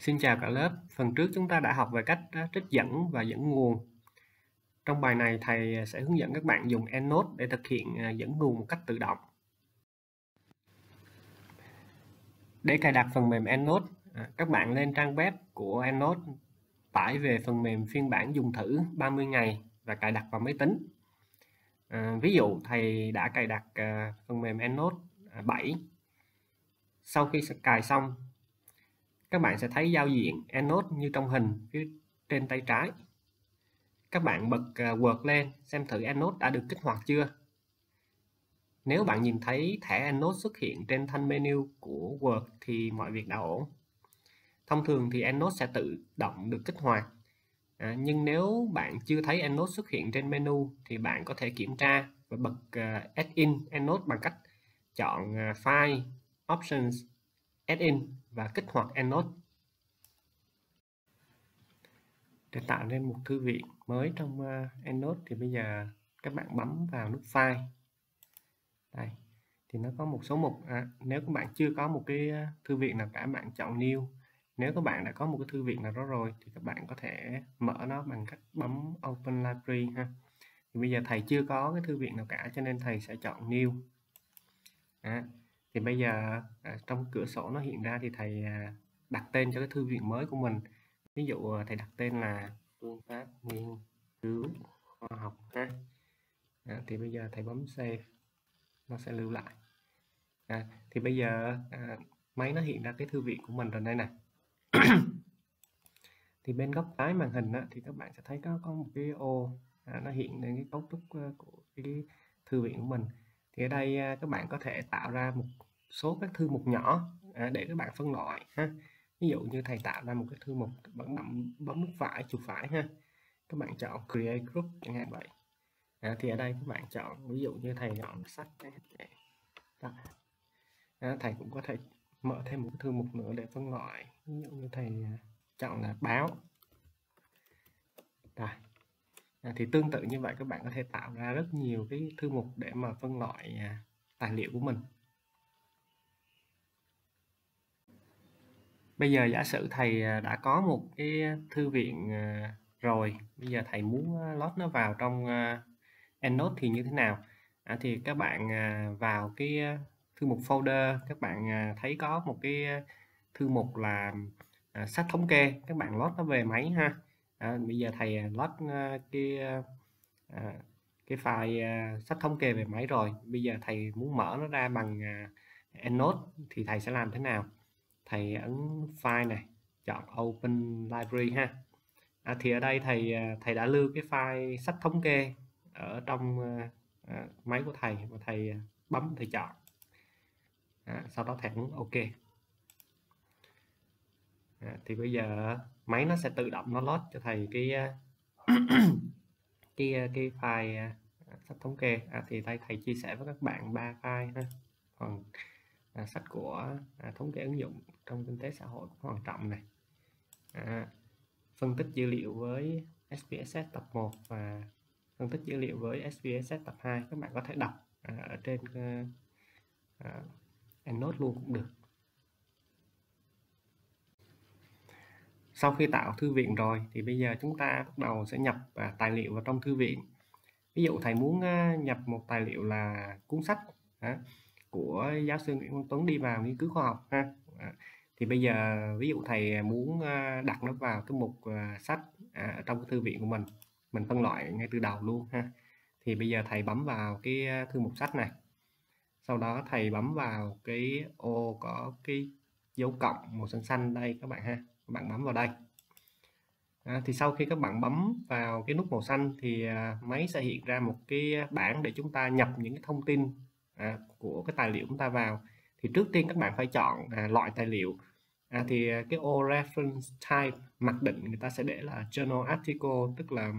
Xin chào cả lớp. Phần trước chúng ta đã học về cách trích dẫn và dẫn nguồn. Trong bài này thầy sẽ hướng dẫn các bạn dùng EndNote để thực hiện à, dẫn nguồn một cách tự động. Để cài đặt phần mềm EndNote, à, các bạn lên trang web của EndNote, tải về phần mềm phiên bản dùng thử 30 ngày và cài đặt vào máy tính. À, ví dụ thầy đã cài đặt à, phần mềm EndNote 7. Sau khi cài xong các bạn sẽ thấy giao diện anode như trong hình phía trên tay trái. Các bạn bật à, Word lên xem thử anode đã được kích hoạt chưa. Nếu bạn nhìn thấy thẻ anode xuất hiện trên thanh menu của Word thì mọi việc đã ổn. Thông thường thì anode sẽ tự động được kích hoạt. À, nhưng nếu bạn chưa thấy anode xuất hiện trên menu thì bạn có thể kiểm tra và bật à, uh, Add-in anode bằng cách chọn uh, File, Options, Add-in và kích hoạt EndNote. Để tạo nên một thư viện mới trong ờ, EndNote thì bây giờ các bạn bấm vào nút File. Đây, thì nó có một số mục. À, nếu các bạn chưa có một cái ờ, thư viện nào cả, bạn chọn New. Nếu các bạn đã có một cái thư viện nào đó rồi thì các bạn có thể mở nó bằng cách bấm Open Library ha. Thì bây giờ thầy chưa có cái thư viện nào cả cho nên thầy sẽ chọn New. À, thì bây giờ à, trong cửa sổ nó hiện ra thì thầy à, đặt tên cho cái thư viện mới của mình. Ví dụ à, thầy đặt tên là phương pháp nghiên cứu khoa học ha. À, thì bây giờ thầy bấm save nó sẽ lưu lại. À, thì bây giờ à, máy nó hiện ra cái thư viện của mình rồi đây này thì bên góc trái màn hình á, thì các bạn sẽ thấy có có một cái ô à, nó hiện lên cái cấu trúc của cái thư viện của mình thì ở đây à, các bạn có thể tạo ra một số các thư mục nhỏ à, để các bạn phân loại ha. Ví dụ như thầy tạo ra một cái thư mục bấm bấm bấm nút phải chuột phải ha. Các bạn chọn create group chẳng hạn vậy. À, thì ở đây các bạn chọn ví dụ như thầy chọn sách À, thầy cũng có thể mở thêm một cái thư mục nữa để phân loại. Ví dụ như thầy à, chọn là báo. Rồi. À, thì tương tự như vậy các bạn có thể tạo ra rất nhiều cái thư mục để mà phân loại à, tài liệu của mình. Bây giờ giả sử thầy à, đã có một cái thư viện à, rồi bây giờ thầy muốn à, lót nó vào trong EndNote thì như thế nào? À, thì các bạn vào cái thư mục folder các bạn thấy có một cái thư mục là sách thống kê các bạn lót nó về máy ha à, bây giờ thầy à, lót ờ, cái ờ, à, cái file à, sách thống kê về máy rồi. Bây giờ thầy muốn mở nó ra bằng EndNote thì thầy sẽ làm thế nào? Thầy ấn file này chọn open library ha. À, thì ở đây thầy thầy đã lưu cái file sách thống kê ở trong ờ, máy của thầy và thầy bấm thầy chọn. À, sau đó thầy ấn ok à, thì bây giờ máy nó sẽ tự động nó load cho thầy cái à, cái à, cái file à, sách thống kê. À, thì đây thầy chia sẻ với các bạn ba file ha. Còn à, sách của à, thống kê ứng dụng trong kinh tế xã hội cũng quan trọng này. À, phân tích dữ liệu với SPSS tập 1 và phân tích dữ liệu với SPSS tập 2 các bạn có thể đọc à, ở trên à, uh, EndNote luôn cũng được. Sau khi tạo thư viện rồi thì bây giờ chúng ta bắt đầu sẽ nhập à, tài liệu vào trong thư viện. Ví dụ thầy muốn nhập một tài liệu là cuốn sách của giáo sư Nguyễn Văn Tuấn đi vào nghiên cứu khoa học ha. À, thì bây giờ ví dụ thầy muốn à, đặt nó vào cái mục à, sách à, trong cái thư viện của mình mình phân loại ngay từ đầu luôn ha. Thì bây giờ thầy bấm vào cái thư mục sách này. Sau đó thầy bấm vào cái ô có cái dấu cộng màu xanh xanh đây các bạn ha các bạn bấm vào đây. À, thì sau khi các bạn bấm vào cái nút màu xanh thì à, máy sẽ hiện ra một cái bảng để chúng ta nhập những cái thông tin à, của cái tài liệu chúng ta vào. Thì trước tiên các bạn phải chọn à, loại tài liệu. À, thì à, cái ô reference type mặc định người ta sẽ để là journal article tức là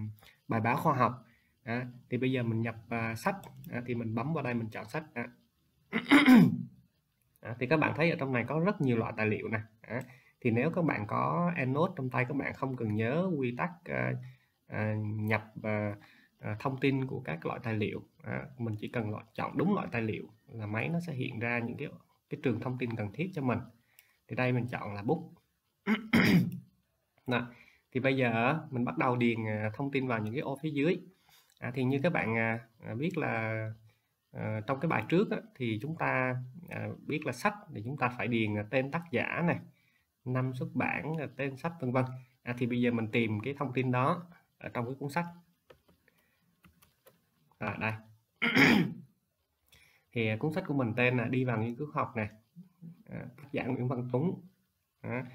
bài báo khoa học. À, thì bây giờ mình nhập à, sách. À, thì mình bấm vào đây mình chọn sách. À. à, thì các bạn thấy ở trong này có rất nhiều loại tài liệu nè. À, thì nếu các bạn có EndNote trong tay các bạn không cần nhớ quy tắc uh, uh, nhập uh, thông tin của các loại tài liệu. Uh, mình chỉ cần loại, chọn đúng loại tài liệu là máy nó sẽ hiện ra những cái cái trường thông tin cần thiết cho mình. Thì đây mình chọn là book Nào, thì bây giờ mình bắt đầu điền thông tin vào những cái ô phía dưới. À, thì như các bạn à, biết là à, trong cái bài trước á, thì chúng ta à, biết là sách thì chúng ta phải điền tên tác giả này năm xuất bản à, tên sách vân vân. À, thì bây giờ mình tìm cái thông tin đó ở trong cái cuốn sách. À, đây. Thì à, cuốn sách của mình tên là đi vào nghiên cứu học này à, tác giả Nguyễn Văn Tuấn. À,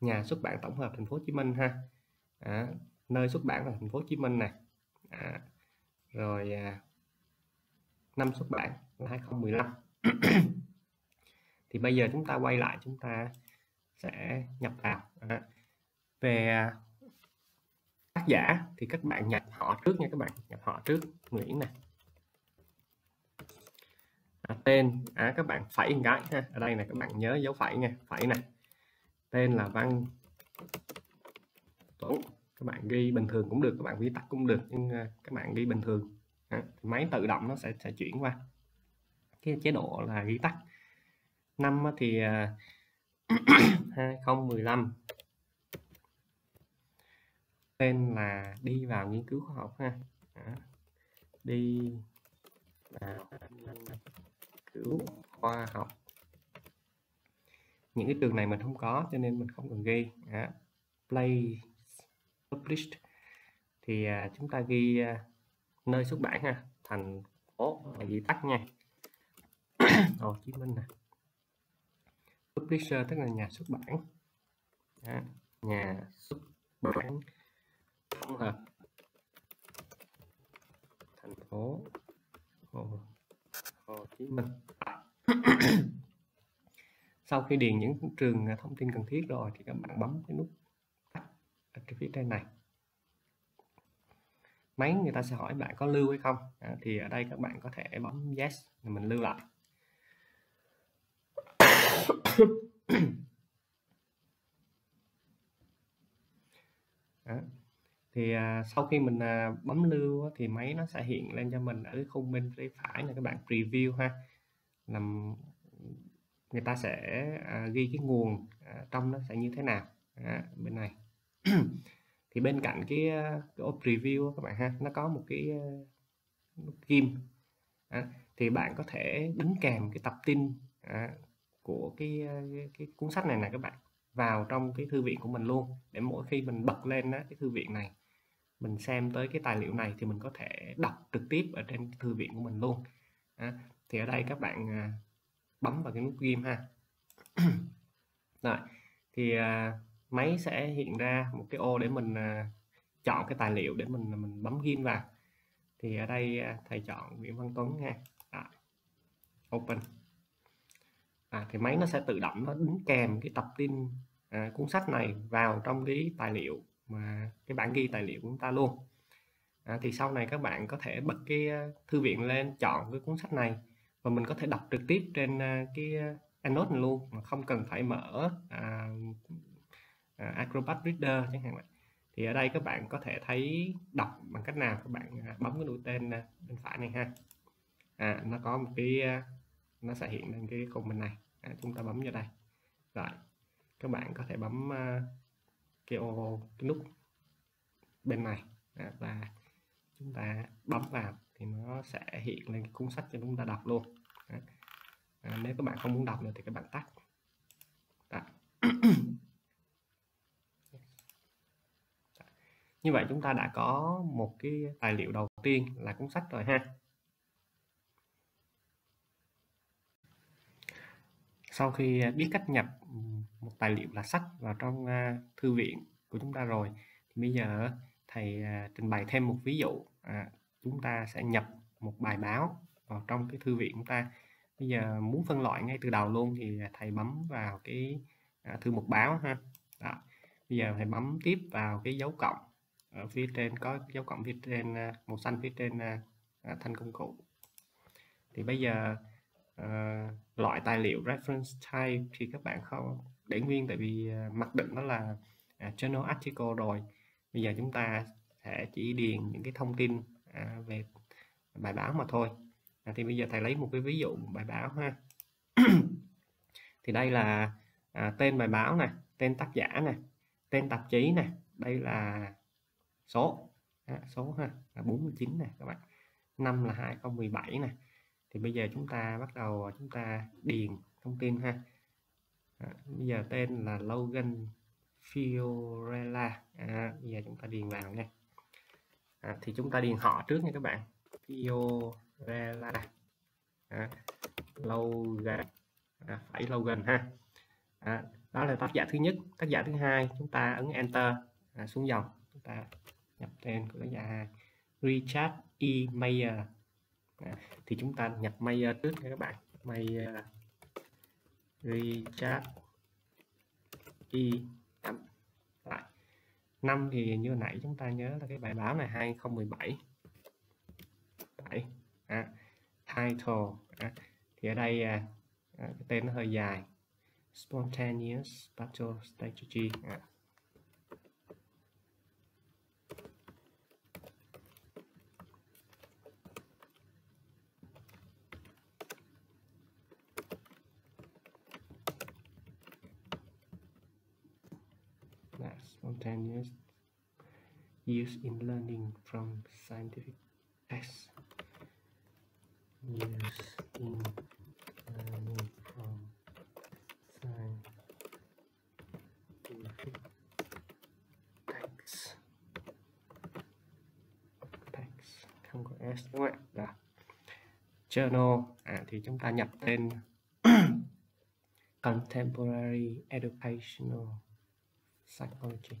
nhà xuất bản tổng hợp thành phố Hồ Chí Minh ha. À, nơi xuất bản là thành phố Hồ Chí Minh này à, rồi à, năm xuất bản là 2015 thì bây giờ chúng ta quay lại chúng ta sẽ nhập vào. À, về tác giả thì các bạn nhập họ trước nha các bạn nhập họ trước Nguyễn này à, tên à, các bạn phẩy một cái ha. Ở đây này các bạn nhớ dấu phẩy nha phẩy này tên là Văn Tuấn. Các bạn ghi bình thường cũng được các bạn viết tắt cũng được nhưng à, các bạn ghi bình thường. À, máy tự động nó sẽ sẽ chuyển qua. Cái chế độ là ghi tắt. Năm thì à, 2015 tên là đi vào nghiên cứu khoa học ha. À, đi vào nghiên cứu khoa học. Những cái trường này mình không có cho nên mình không cần ghi. À, play published. Thì à, chúng ta ghi à, nơi xuất bản ha. Thành phố là gì tắt nha. Hồ Chí Minh nè publisher tức là nhà xuất bản. Đó, nhà xuất bản tổng hợp. Thành phố Hồ, Hồ Chí Minh. Sau khi điền những trường thông tin cần thiết rồi thì các bạn bấm cái nút ở phía trên này. Máy người ta sẽ hỏi bạn có lưu hay không. À, thì ở đây các bạn có thể bấm yes để mình lưu lại. Đó. thì à, sau khi mình à, bấm lưu thì máy nó sẽ hiện lên cho mình ở cái khung bên phía phải là các bạn preview ha. Làm người ta sẽ à, ghi cái nguồn à, trong nó sẽ như thế nào. À, bên này. Thì bên cạnh cái, à, cái op review các bạn ha nó có một cái à, kim, ghim. À, thì bạn có thể đính kèm cái tập tin. À, của cái, cái cái cuốn sách này này các bạn vào trong cái thư viện của mình luôn. Để mỗi khi mình bật lên đó, cái thư viện này mình xem tới cái tài liệu này thì mình có thể đọc trực tiếp ở trên thư viện của mình luôn. À, thì ở đây các bạn à, bấm vào cái nút ghim ha. Rồi thì à, máy sẽ hiện ra một cái ô để mình à, chọn cái tài liệu để mình à, mình bấm ghim vào. Thì ở đây à, thầy chọn Nguyễn Văn Tuấn ha Đó. open à, thì máy nó sẽ tự động nó đính kèm cái tập tin à, cuốn sách này vào trong cái tài liệu mà cái bản ghi tài liệu của chúng ta luôn. À, thì sau này các bạn có thể bật cái à, thư viện lên chọn cái cuốn sách này và mình có thể đọc trực tiếp trên à, cái à, Android này luôn mà không cần phải mở à, à, Acrobat Reader chẳng hạn vậy thì ở đây các bạn có thể thấy đọc bằng cách nào? Các bạn bấm cái nút tên bên phải này ha. À, nó có một cái nó sẽ hiện lên cái khung bên này. À, chúng ta bấm vào đây. Rồi các bạn có thể bấm uh, cái ô cái nút bên này. À, và chúng ta bấm vào thì nó sẽ hiện lên cái cuốn sách cho chúng ta đọc luôn. À, nếu các bạn không muốn đọc nữa thì các bạn tắt. Đó. như vậy chúng ta đã có một cái tài liệu đầu tiên là cuốn sách rồi ha. Sau khi biết cách nhập một tài liệu là sách vào trong uh, thư viện của chúng ta rồi thì bây giờ thầy uh, trình bày thêm một ví dụ à, chúng ta sẽ nhập một bài báo vào trong cái thư viện chúng ta. Bây giờ muốn phân loại ngay từ đầu luôn thì thầy bấm vào cái à, thư mục báo ha. Đó. bây giờ thầy bấm tiếp vào cái dấu cộng ở phía trên có dấu cộng phía trên à, màu xanh phía trên à, à, thanh công cụ. Thì bây giờ uh, loại tài liệu reference type thì các bạn không? Để nguyên tại vì à, mặc định nó là à, journal article rồi. Bây giờ chúng ta sẽ chỉ điền những cái thông tin à, về bài báo mà thôi. À, thì bây giờ thầy lấy một cái ví dụ bài báo ha. Thì đây là à, tên bài báo này tên tác giả này tên tạp chí này đây là số. À, số ha là 49 nè các bạn. Năm là 2017 nè thì bây giờ chúng ta bắt đầu chúng ta điền thông tin ha. À, bây giờ tên là Logan Fiorella. À, bây giờ chúng ta điền vào nha. À, thì chúng ta điền họ trước nha các bạn. Fiorella. À, Logan. À, phải Logan ha. À, đó là tác giả thứ nhất. Tác giả thứ hai chúng ta ấn enter à, xuống dòng. Chúng ta nhập tên của tác giả hai. Richard E. Mayer à, thì chúng ta nhập may ờ, trước nha các bạn may ờ, Richard E. lại năm thì như nãy chúng ta nhớ là cái bài báo này 2017 7 à, title à, thì ở đây à, à cái tên nó hơi dài spontaneous battle strategy à. Spontaneous use in learning from scientific tests. Use in learning from scientific text text. Không có s. Không Đó. journal. À, thì chúng ta nhập tên. Contemporary educational psychology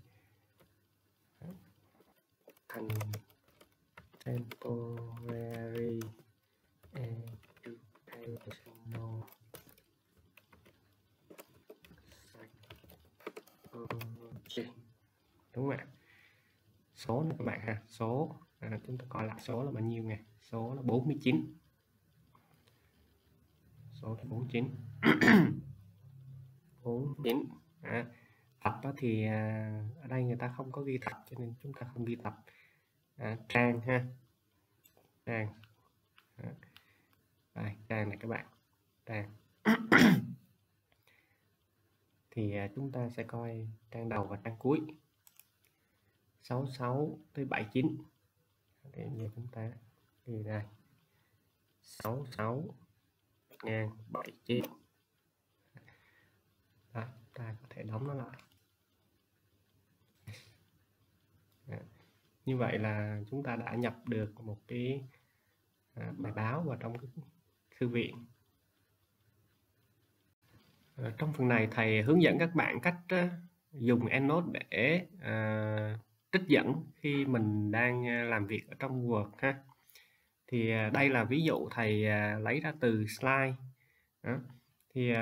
số. À, chúng ta coi lại số là bao nhiêu nè số là 49 số là 49 49 à, tập thì à, ở đây người ta không có ghi tập cho nên chúng ta không ghi tập. À, trang ha. Trang. À. đây trang này các bạn. Trang. Thì à, chúng ta sẽ coi trang đầu và trang cuối. 66 tới 79 để như chúng ta. Ghi đây. 66 ngang 79 đó, ta có thể đóng nó lại. Đó. như vậy là chúng ta đã nhập được một cái à, bài báo vào trong cái thư viện. À, trong phần này thầy hướng dẫn các bạn cách uh, dùng EndNote để uh, trích dẫn khi mình đang à, làm việc ở trong Word ha. Thì à, đây là ví dụ thầy à, lấy ra từ slide. Đó. thì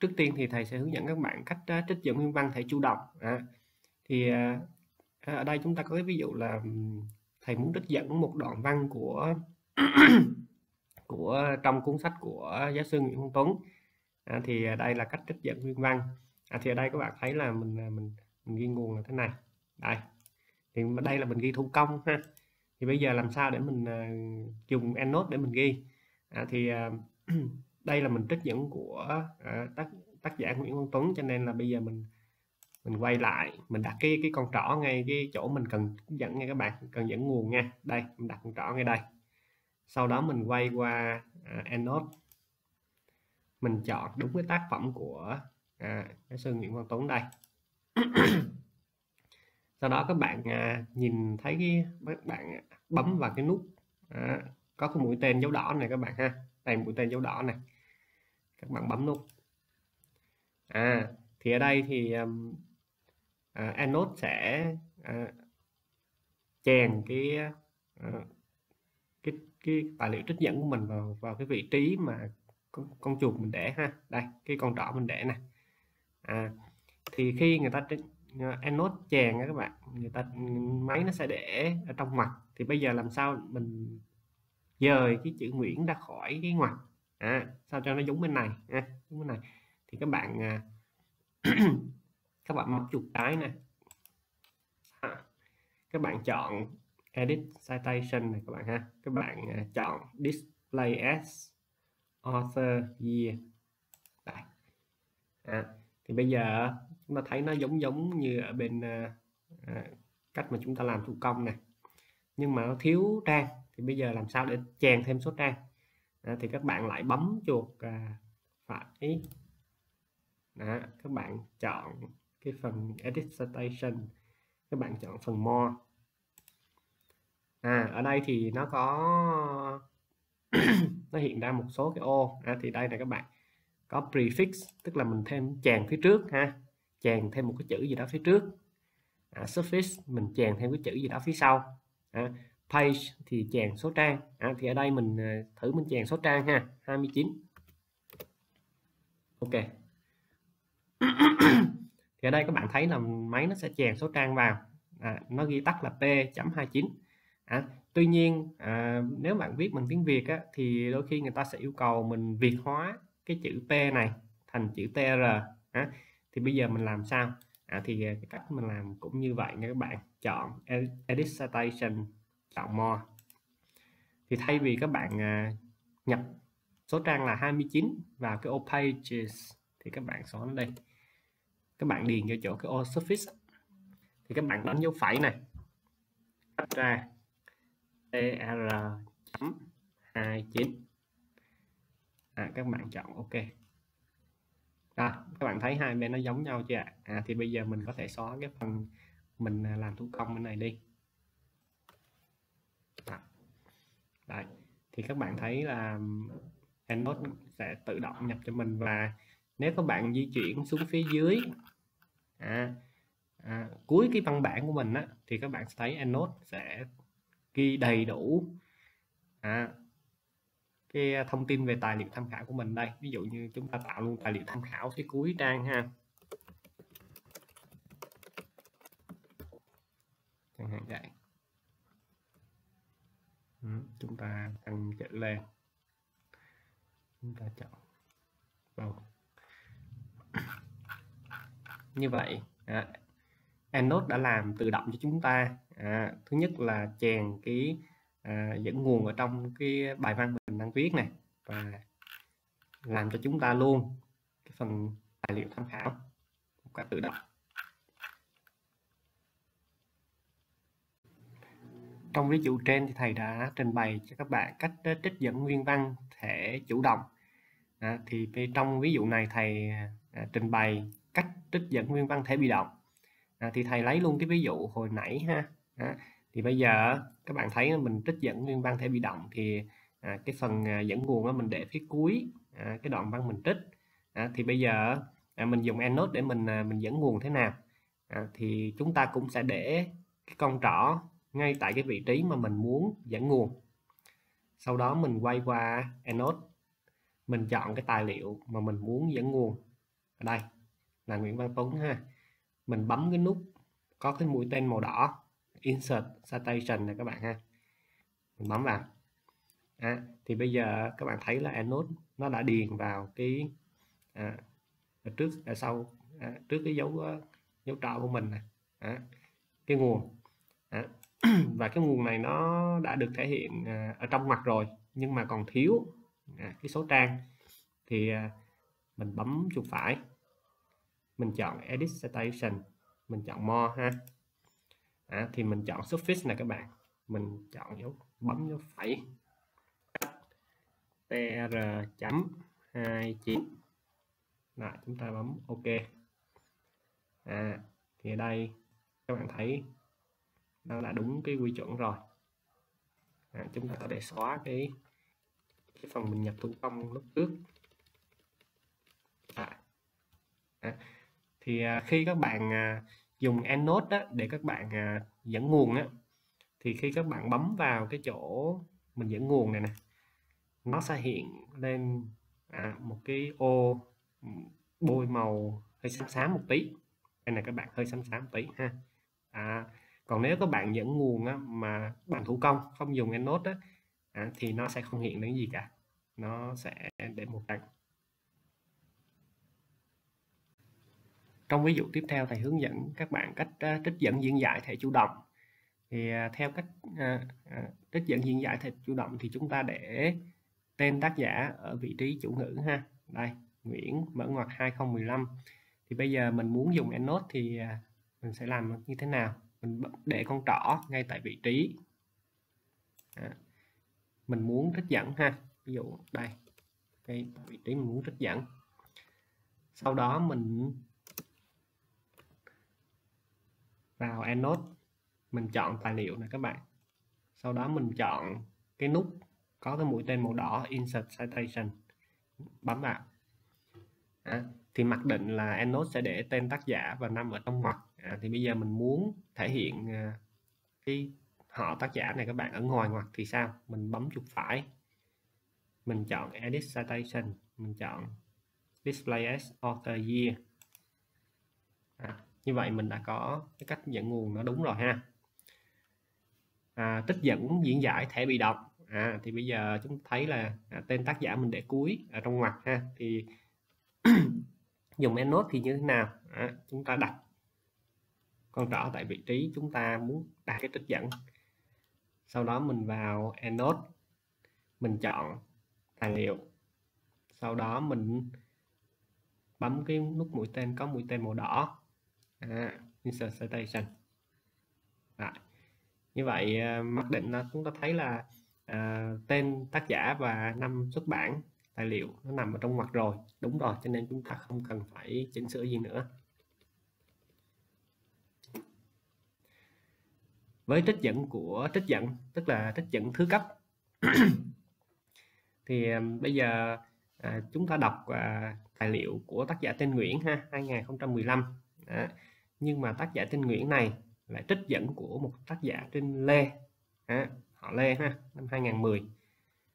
trước tiên thì thầy sẽ hướng dẫn các bạn cách trích dẫn nguyên văn thể chủ động. À, thì ở đây chúng ta có cái ví dụ là thầy muốn trích dẫn một đoạn văn của của trong cuốn sách của giáo sư Nguyễn Văn Tuấn. À, thì đây là cách trích dẫn nguyên văn. À, thì ở đây các bạn thấy là mình mình, mình ghi nguồn là thế này. Đây thì đây là mình ghi thủ công ha. Thì bây giờ làm sao để mình uh, dùng EndNote để mình ghi? À, thì uh, đây là mình trích dẫn của uh, tác tác giả Nguyễn Văn Tuấn cho nên là bây giờ mình mình quay lại mình đặt cái cái con trỏ ngay cái chỗ mình cần dẫn nha các bạn cần dẫn nguồn nha. Đây mình đặt con trỏ ngay đây. Sau đó mình quay qua uh, EndNote. Mình chọn đúng cái tác phẩm của à, giáo sư Nguyễn Văn Tuấn đây. sau đó các bạn à, nhìn thấy cái các bạn bấm vào cái nút à, có cái mũi tên dấu đỏ này các bạn ha đây mũi tên dấu đỏ này. Các bạn bấm nút. À thì ở đây thì um, uh, à, Anode sẽ uh, chèn cái uh, cái cái tài liệu trích dẫn của mình vào vào cái vị trí mà con, con chuột mình để ha. Đây cái con trỏ mình để này à, thì khi người ta Ờ, anode chèn các bạn. Người ta máy nó sẽ để ở trong ngoặc thì bây giờ làm sao mình dời cái chữ Nguyễn ra khỏi cái ngoặc? À, sao cho nó giống bên này? À, giống bên này. Thì các bạn à, các bạn móc chuột trái này à, các bạn chọn edit citation này các bạn ha. Các bạn à, chọn display as author year. À, thì bây giờ chúng ta thấy nó giống giống như ở bên à, à, cách mà chúng ta làm thủ công này. Nhưng mà nó thiếu trang thì bây giờ làm sao để chèn thêm số trang? À, thì các bạn lại bấm chuột à, phải. Đó, các bạn chọn cái phần edit citation các bạn chọn phần more. À ở đây thì nó có nó hiện ra một số cái ô. À, thì đây là các bạn có prefix tức là mình thêm chèn phía trước ha chèn thêm một cái chữ gì đó phía trước. À, surface mình chèn thêm cái chữ gì đó phía sau. À, page thì chèn số trang. À, thì ở đây mình à, thử mình chèn số trang ha 29 ok. Thì ở đây các bạn thấy là máy nó sẽ chèn số trang vào. À, nó ghi tắt là p.29 à, tuy nhiên à, nếu bạn viết bằng tiếng Việt á, thì đôi khi người ta sẽ yêu cầu mình việt hóa cái chữ P này thành chữ TR à, thì bây giờ mình làm sao? À, thì à, cái cách mình làm cũng như vậy nha các bạn. Chọn e, edit citation chọn more. Thì thay vì các bạn à, nhập số trang là 29 vào cái ô pages thì các bạn xóa nó đây các bạn điền vào chỗ cái ô surface. Thì các bạn đánh dấu phẩy này. Tách ra tr chấm 29 à, các bạn chọn ok à, các bạn thấy hai bên nó giống nhau chưa ạ? À, thì bây giờ mình có thể xóa cái phần mình à, làm thủ công bên này đi. À, đấy thì các bạn thấy là EndNote sẽ tự động nhập cho mình và nếu các bạn di chuyển xuống phía dưới à, à, cuối cái văn bản của mình á, thì các bạn sẽ thấy EndNote sẽ ghi đầy đủ à, cái thông tin về tài liệu tham khảo của mình đây. Ví dụ như chúng ta tạo luôn tài liệu tham khảo phía cuối trang ha. Chẳng hạn vậy. Ừ, chúng ta tăng chữ lên. Chúng ta chọn vâng như vậy à, EndNote đã làm tự động cho chúng ta. À, thứ nhất là chèn cái à, dẫn nguồn ở trong cái bài văn mình đang viết này và làm cho chúng ta luôn cái phần tài liệu tham khảo một cách tự động. Trong ví dụ trên thì thầy đã trình bày cho các bạn cách trích dẫn nguyên văn thể chủ động. À, thì trong ví dụ này thầy à, trình bày cách trích dẫn nguyên văn thể bị động. À, thì thầy lấy luôn cái ví dụ hồi nãy ha. À, thì bây giờ các bạn thấy mình trích dẫn nguyên văn thể bị động thì à, cái phần à, dẫn nguồn đó mình để phía cuối à, cái đoạn văn mình trích. À, thì bây giờ à, mình dùng endnote để mình à, mình dẫn nguồn thế nào. À, thì chúng ta cũng sẽ để cái con trỏ ngay tại cái vị trí mà mình muốn dẫn nguồn. Sau đó mình quay qua endnote. Mình chọn cái tài liệu mà mình muốn dẫn nguồn. Ở đây là Nguyễn Văn Tuấn ha. Mình bấm cái nút có cái mũi tên màu đỏ. Insert citation này các bạn ha. Mình bấm vào à, thì bây giờ các bạn thấy là anode nó đã điền vào cái à, à trước ở sau à, trước cái dấu à, dấu trọ của mình này à, cái nguồn à, và cái nguồn này nó đã được thể hiện à, ở trong mặt rồi nhưng mà còn thiếu à, cái số trang. Thì à, mình bấm chuột phải mình chọn edit citation mình chọn more ha. À, thì mình chọn suffix này các bạn mình chọn dấu bấm dấu phẩy tr chấm 29 lại chúng ta bấm ok. À thì ở đây các bạn thấy nó đã đúng cái quy chuẩn rồi. À, chúng ta có thể xóa cái cái phần mình nhập thủ công lúc trước. À, à, thì à, khi các bạn à, dùng EndNote đó để các bạn à, dẫn nguồn á thì khi các bạn bấm vào cái chỗ mình dẫn nguồn này nè nó sẽ hiện lên à, một cái ô bôi màu hơi xám xám một tí. Đây này các bạn hơi xám xám một tí ha. À, còn nếu các bạn dẫn nguồn á, mà bằng thủ công không dùng EndNote á, à, thì nó sẽ không hiện đến gì cả. Nó sẽ để một cạnh trong ví dụ tiếp theo thầy hướng dẫn các bạn cách uh, trích dẫn diễn giải thể chủ động. Thì uh, theo cách uh, uh, trích dẫn diễn giải thể chủ động thì chúng ta để tên tác giả ở vị trí chủ ngữ ha. Đây Nguyễn mở ngoặc 2015 thì bây giờ mình muốn dùng EndNote thì à, mình sẽ làm như thế nào? Mình để con trỏ ngay tại vị trí. À, mình muốn trích dẫn ha. Ví dụ đây cái vị trí mình muốn trích dẫn. Sau đó mình vào EndNote mình chọn tài liệu này các bạn. Sau đó mình chọn cái nút có cái mũi tên màu đỏ Insert Citation. Bấm vào. À, thì mặc định là EndNote sẽ để tên tác giả và năm ở trong ngoặc. À, thì bây giờ mình muốn thể hiện à, cái họ tác giả này các bạn ở ngoài ngoặc thì sao? Mình bấm chuột phải. Mình chọn Edit Citation. Mình chọn Display as Author Year. À, như vậy mình đã có cái cách dẫn nguồn nó đúng rồi ha. À, tích dẫn diễn giải thẻ bị động à, thì bây giờ chúng thấy là à, tên tác giả mình để cuối ở trong ngoặc ha. Thì dùng EndNote thì như thế nào? À, chúng ta đặt con trỏ tại vị trí chúng ta muốn đặt cái trích dẫn. Sau đó mình vào EndNote mình chọn tài liệu. Sau đó mình bấm cái nút mũi tên có mũi tên màu đỏ. À, insert citation Đấy. như vậy à, mặc định là chúng ta thấy là à, tên tác giả và năm xuất bản tài liệu nó nằm ở trong ngoặc rồi. Đúng rồi cho nên chúng ta không cần phải chỉnh sửa gì nữa. Với trích dẫn của trích dẫn tức là trích dẫn thứ cấp. Thì um, bây giờ à, chúng ta đọc à, tài liệu của tác giả tên Nguyễn ha 2015 à, nhưng mà tác giả tên Nguyễn này lại trích dẫn của một tác giả tên Lê. À, họ Lê ha năm 2010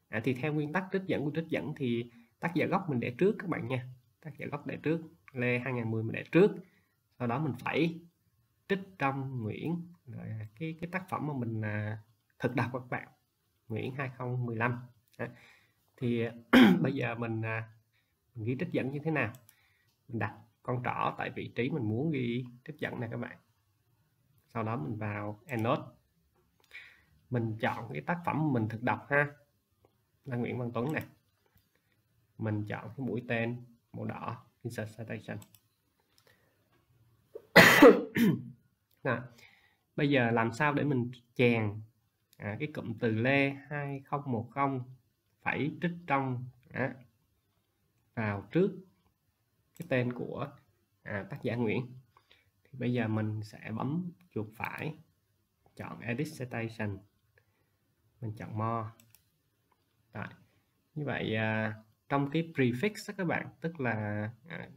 à, thì theo nguyên tắc trích dẫn của trích dẫn thì tác giả gốc mình để trước các bạn nha. Tác giả gốc để trước Lê 2010 mình để trước. Sau đó mình phải trích trong Nguyễn rồi cái cái tác phẩm mà mình à, thực đọc các bạn. Nguyễn 2015 à, thì bây giờ mình, à, mình ghi trích dẫn như thế nào? Mình đặt con trỏ tại vị trí mình muốn ghi trích dẫn này các bạn. Sau đó mình vào EndNote mình chọn cái tác phẩm mình thực đọc ha. Là Nguyễn Văn Tuấn này mình chọn cái mũi tên màu đỏ insert citation à, bây giờ làm sao để mình chèn? À, cái cụm từ lê 2010 phải trích trong à, vào trước cái tên của à, tác giả Nguyễn. Thì bây giờ mình sẽ bấm chuột phải chọn edit citation mình chọn more Đấy. như vậy à, trong cái prefix đó các bạn tức là à,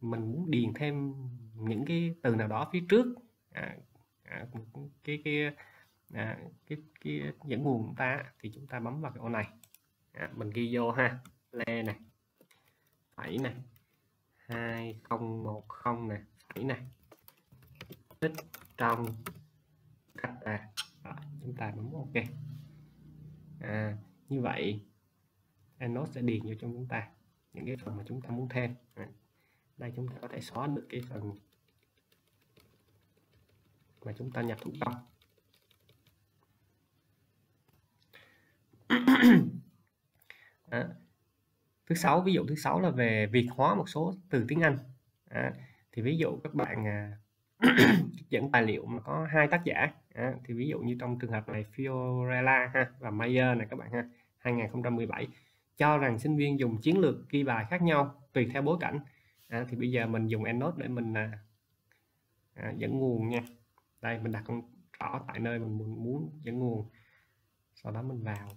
mình muốn điền thêm những cái từ nào đó phía trước à, à, cái cái à, cái cái dẫn nguồn của ta thì chúng ta bấm vào cái ô này. À, mình ghi vô ha le này phẩy này 2010 này phẩy này. Tích trong cách à. ra chúng ta bấm ok à, như vậy nó sẽ điền vô trong chúng ta những cái phần mà chúng ta muốn thêm. À, đây chúng ta có thể xóa được cái phần mà chúng ta nhập thủ công à, thứ sáu ví dụ thứ sáu là về việc hóa một số từ tiếng Anh. À, thì ví dụ các bạn à, dẫn tài liệu mà có hai tác giả à, thì ví dụ như trong trường hợp này Fiorella ha và Mayer này các bạn ha 2017 cho rằng sinh viên dùng chiến lược ghi bài khác nhau tùy theo bối cảnh. À, thì bây giờ mình dùng EndNote để mình à, à, dẫn nguồn nha. Đây mình đặt con trỏ tại nơi mình muốn dẫn nguồn. Sau đó mình vào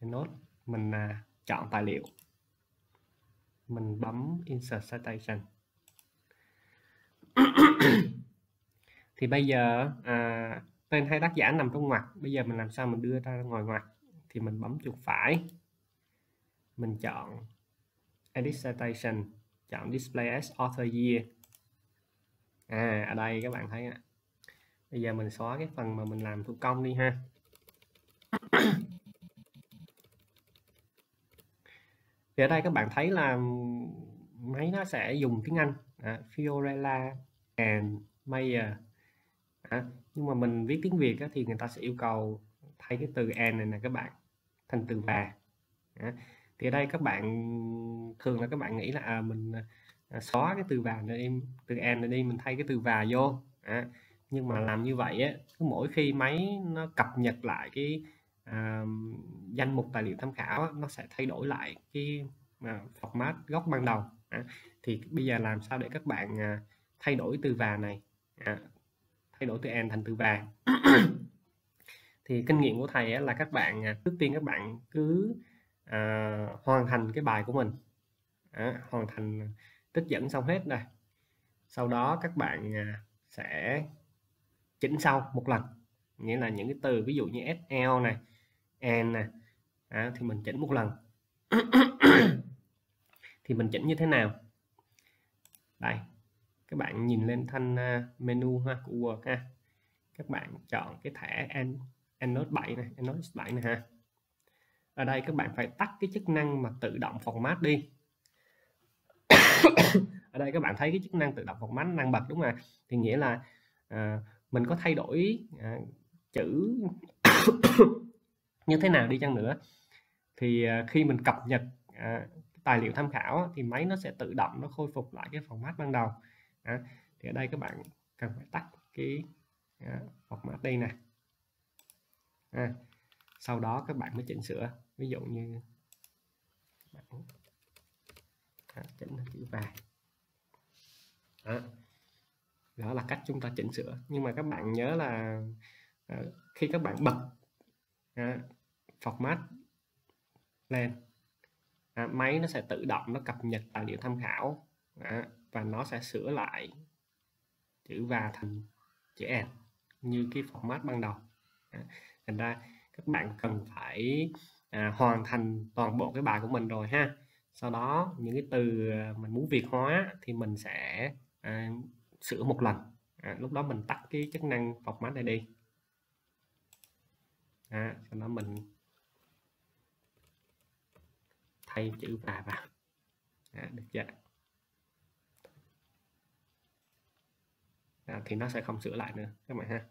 EndNote mình à, chọn tài liệu. Mình bấm insert citation. Thì bây giờ à, tên hai tác giả nằm trong ngoặc. Bây giờ mình làm sao mình đưa ra ngoài ngoặc? Thì mình bấm chuột phải. Mình chọn edit citation chọn display as author year. À ở đây các bạn thấy ạ. Bây giờ mình xóa cái phần mà mình làm thủ công đi ha. Thì ở đây các bạn thấy là máy nó sẽ dùng tiếng Anh. À, Fiorella and Mayer à, nhưng mà mình viết tiếng Việt á, thì người ta sẽ yêu cầu thay cái từ and này nè các bạn thành từ và à, thì ở đây các bạn thường là các bạn nghĩ là à, mình à, xóa cái từ và này đi từ and này đi mình thay cái từ và vô. À, nhưng mà làm như vậy á cứ mỗi khi máy nó cập nhật lại cái à, danh mục tài liệu tham khảo á, nó sẽ thay đổi lại cái à, format gốc ban đầu. À, thì bây giờ làm sao để các bạn à, thay đổi từ và này? À, thay đổi từ and thành từ và thì kinh nghiệm của thầy á, là các bạn à, trước tiên các bạn cứ à, hoàn thành cái bài của mình. À, hoàn thành trích dẫn xong hết rồi sau đó các bạn à, sẽ chỉnh sau một lần. Nghĩa là những cái từ ví dụ như SL này and này à, thì mình chỉnh một lần. Thì mình chỉnh như thế nào? Đây các bạn nhìn lên thanh à, menu ha của Word ha. Các bạn chọn cái thẻ EndNote 7 này EndNote 7 này ha. Ở đây các bạn phải tắt cái chức năng mà tự động format đi. Ở đây các bạn thấy cái chức năng tự động format năng bật đúng không ạ? Thì nghĩa là à, mình có thay đổi à, chữ như thế nào đi chăng nữa. Thì à, khi mình cập nhật à, tài liệu tham khảo thì máy nó sẽ tự động nó khôi phục lại cái format ban đầu à, thì ở đây các bạn cần phải tắt cái à, format đây này à, sau đó các bạn mới chỉnh sửa. Ví dụ như bạn à, chỉnh chữ vài đó. đó là cách chúng ta chỉnh sửa. Nhưng mà các bạn nhớ là à, khi các bạn bật à, format lên à, máy nó sẽ tự động nó cập nhật tài liệu tham khảo. À, và nó sẽ sửa lại chữ và thành chữ n như cái format ban đầu. Thành ra các bạn cần phải à, hoàn thành toàn bộ cái bài của mình rồi ha. Sau đó những cái từ mình muốn việt hóa thì mình sẽ à, sửa một lần. À, lúc đó mình tắt cái chức năng format này đi. À, sau đó mình thay chữ và vào. À, được chưa à, thì nó sẽ không sửa lại nữa các bạn ha.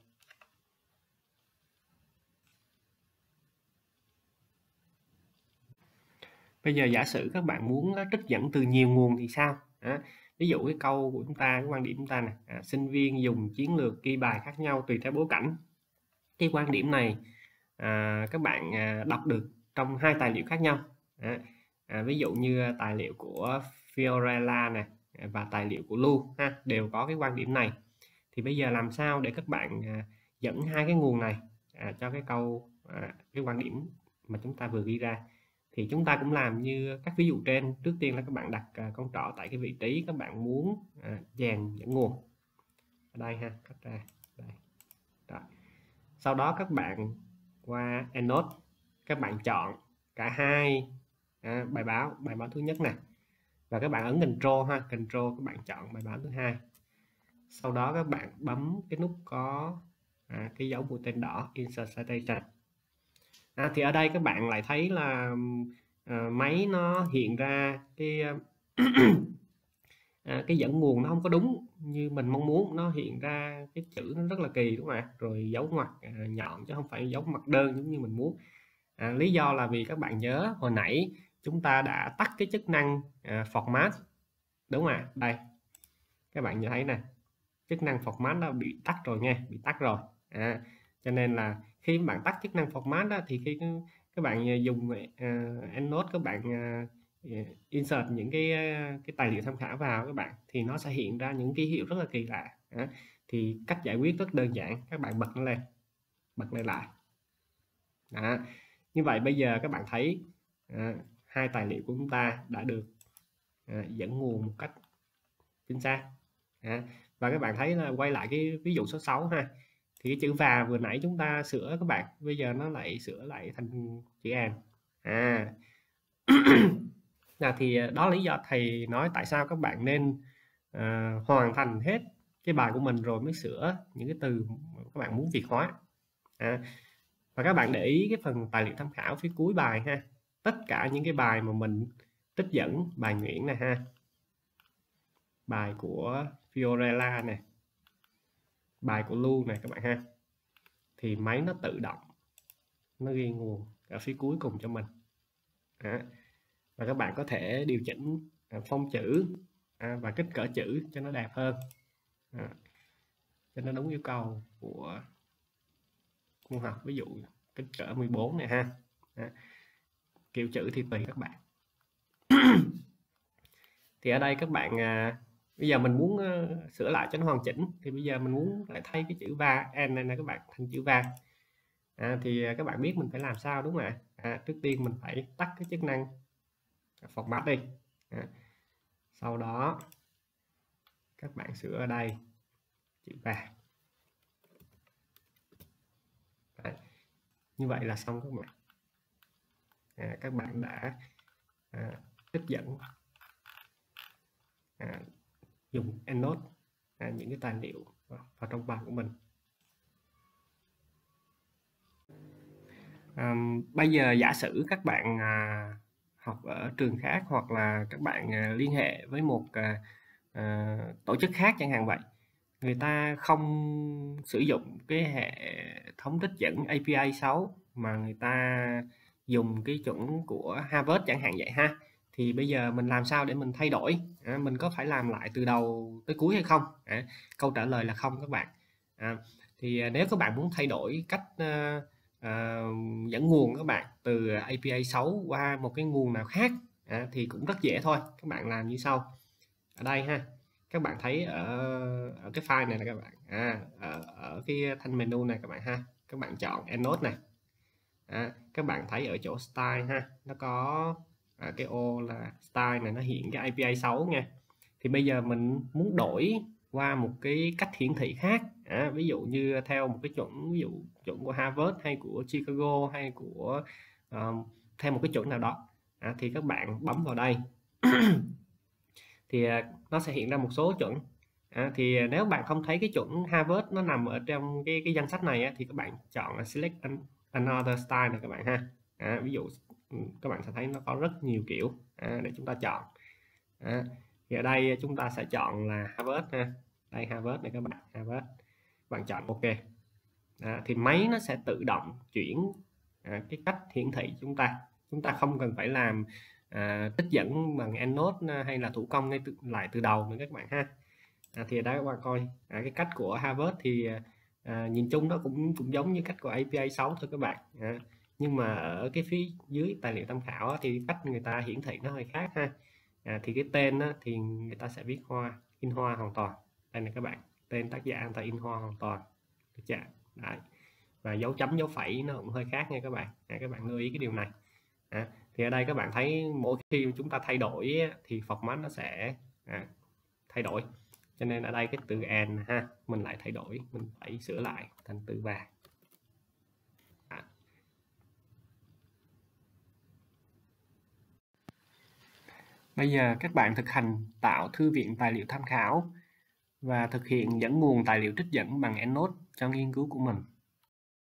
Bây giờ giả sử các bạn muốn ờ, trích dẫn từ nhiều nguồn thì sao? À, ví dụ cái câu của chúng ta cái quan điểm chúng ta này à, ờ, sinh viên dùng chiến lược ghi bài khác nhau tùy theo bối cảnh. Cái quan điểm này à, các bạn à, đọc được trong hai tài liệu khác nhau. À, à, ví dụ như tài liệu của Fiorella này và tài liệu của Lu ha đều có cái quan điểm này thì bây giờ làm sao để các bạn à, dẫn hai cái nguồn này à, cho cái câu à, cái quan điểm mà chúng ta vừa ghi ra? Thì chúng ta cũng làm như các ví dụ trên. Trước tiên là các bạn đặt à, con trỏ tại cái vị trí các bạn muốn à, dàn dẫn nguồn. Ở đây ha cắt ra đây. Đó. sau đó các bạn qua EndNote các bạn chọn cả hai à, bài báo bài báo thứ nhất này và các bạn ấn Control ha Control các bạn chọn bài báo thứ hai sau đó các bạn bấm cái nút có à, cái dấu mũi tên đỏ Insert Citation. À, thì ở đây các bạn lại thấy là à, máy nó hiện ra cái à, à, cái dẫn nguồn nó không có đúng như mình mong muốn. Nó hiện ra cái chữ nó rất là kỳ đúng không ạ? Rồi dấu ngoặc à, nhọn chứ không phải dấu mặt đơn giống như mình muốn. À, lý do là vì các bạn nhớ hồi nãy chúng ta đã tắt cái chức năng à, format đúng không ạ? Đây các bạn nhìn thấy nè chức năng format nó bị tắt rồi nghe bị tắt rồi. À, cho nên là khi bạn tắt chức năng format đó, thì khi các bạn à, dùng uh, EndNote các bạn uh, insert những cái cái tài liệu tham khảo vào các bạn thì nó sẽ hiện ra những ký hiệu rất là kỳ lạ. À, thì cách giải quyết rất đơn giản các bạn bật nó lên bật lên lại. À, như vậy bây giờ các bạn thấy à, hai tài liệu của chúng ta đã được à, dẫn nguồn một cách chính xác. À, và các bạn thấy là quay lại cái ví dụ số 6 ha. Thì cái chữ và vừa nãy chúng ta sửa các bạn bây giờ nó lại sửa lại thành chữ an à. Là thì à, đó là lý do thầy nói tại sao các bạn nên à, hoàn thành hết cái bài của mình rồi mới sửa những cái từ các bạn muốn việt hóa. À, và các bạn để ý cái phần tài liệu tham khảo phía cuối bài ha. Tất cả những cái bài mà mình trích dẫn bài Nguyễn này ha. Bài của Fiorella này bài của Lu này các bạn ha. Thì máy nó tự động nó ghi nguồn ở phía cuối cùng cho mình. À. và các bạn có thể điều chỉnh phong phông chữ à, và kích cỡ chữ cho nó đẹp hơn. À, cho nó đúng yêu cầu của môn học ví dụ kích cỡ 14 này ha. À, kiểu chữ thì tùy các bạn. Thì ở đây các bạn à, bây giờ mình muốn uh, sửa lại cho nó hoàn chỉnh. Thì bây giờ mình muốn lại thay cái chữ va n này nè các bạn thành chữ va. À, thì à, các bạn biết mình phải làm sao đúng không ạ? À, trước tiên mình phải tắt cái chức năng format đi. À, sau đó các bạn sửa ở đây chữ va. Như vậy là xong các bạn. À, các bạn đã à, tiếp dẫn. À, dùng EndNote à, những cái tài liệu vào trong bài của mình. À, bây giờ giả sử các bạn à, học ở trường khác hoặc là các bạn à, liên hệ với một à, à, tổ chức khác chẳng hạn vậy người ta không sử dụng cái hệ thống trích dẫn API 6 mà người ta dùng cái chuẩn của Harvard chẳng hạn vậy ha thì bây giờ mình làm sao để mình thay đổi? À, mình có phải làm lại từ đầu tới cuối hay không? À, câu trả lời là không các bạn. À, thì à, nếu các bạn muốn thay đổi cách à, à, dẫn nguồn các bạn từ API 6 qua một cái nguồn nào khác à, thì cũng rất dễ thôi. Các bạn làm như sau. Ở đây ha các bạn thấy ở, ở cái file này là các bạn. À, ở, ở cái thanh menu này các bạn ha các bạn chọn EndNote này. À, các bạn thấy ở chỗ style ha nó có à, cái ô là style này nó hiện cái API 6 nha. Thì bây giờ mình muốn đổi qua một cái cách hiển thị khác. À, ví dụ như theo một cái chuẩn ví dụ chuẩn của Harvard hay của Chicago hay của um, theo một cái chuẩn nào đó. À, thì các bạn bấm vào đây. Thì à, nó sẽ hiện ra một số chuẩn. À, thì nếu bạn không thấy cái chuẩn Harvard nó nằm ở trong cái cái danh sách này á, thì các bạn chọn là select another style này các bạn ha. À, ví dụ Ừ, các bạn sẽ thấy nó có rất nhiều kiểu à, để chúng ta chọn. À, thì ở đây chúng ta sẽ chọn là Harvard ha. Đây Harvard này các bạn Harvard bạn chọn OK. À, thì máy nó sẽ tự động chuyển à, cái cách hiển thị chúng ta. Chúng ta không cần phải làm à, tích dẫn bằng EndNote à, hay là thủ công ngay từ, lại từ đầu nữa các bạn ha. À, thì ở đây các bạn coi à, cái cách của Harvard thì à, à, nhìn chung nó cũng cũng giống như cách của API 6 thôi các bạn. À, nhưng mà ở cái phía dưới tài liệu tham khảo thì cách người ta hiển thị nó hơi khác ha. À, thì cái tên á, thì người ta sẽ viết hoa in hoa hoàn toàn. Đây này các bạn tên tác giả người ta in hoa hoàn toàn. Được chưa? Đấy. và dấu chấm dấu phẩy nó cũng hơi khác nha các bạn. À, các bạn lưu ý cái điều này. À, thì ở đây các bạn thấy mỗi khi chúng ta thay đổi thì format nó sẽ à, thay đổi. Cho nên ở đây cái từ and ha mình lại thay đổi mình phải sửa lại thành từ và bây giờ các bạn thực hành tạo thư viện tài liệu tham khảo và thực hiện dẫn nguồn tài liệu trích dẫn bằng EndNote cho nghiên cứu của mình.